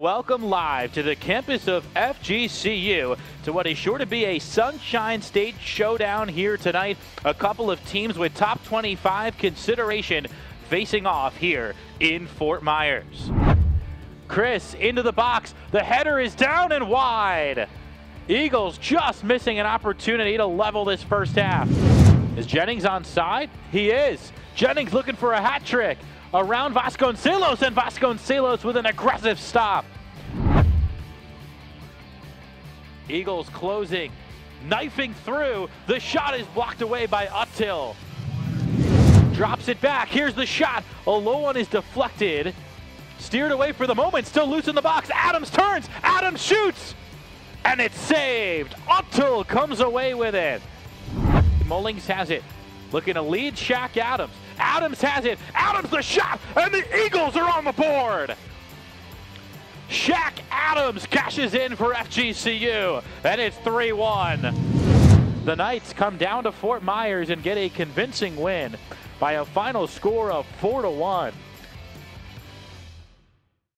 Welcome live to the campus of FGCU to what is sure to be a Sunshine State showdown here tonight. A couple of teams with top 25 consideration facing off here in Fort Myers. Chris into the box. The header is down and wide. Eagles just missing an opportunity to level this first half. Is Jennings on side? He is. Jennings looking for a hat trick around Vasconcelos, and Vasconcelos with an aggressive stop. Eagles closing, knifing through. The shot is blocked away by Uttil. Drops it back. Here's the shot. A low one is deflected. Steered away for the moment, still loose in the box. Adams turns. Adams shoots. And it's saved. Uttil comes away with it. Mullings has it. Looking to lead Shak Adams. Adams has it. Adams the shot, and the Eagles are on the board. Shak Adams cashes in for FGCU, and it's 3 1. The Knights come down to Fort Myers and get a convincing win by a final score of 4 1.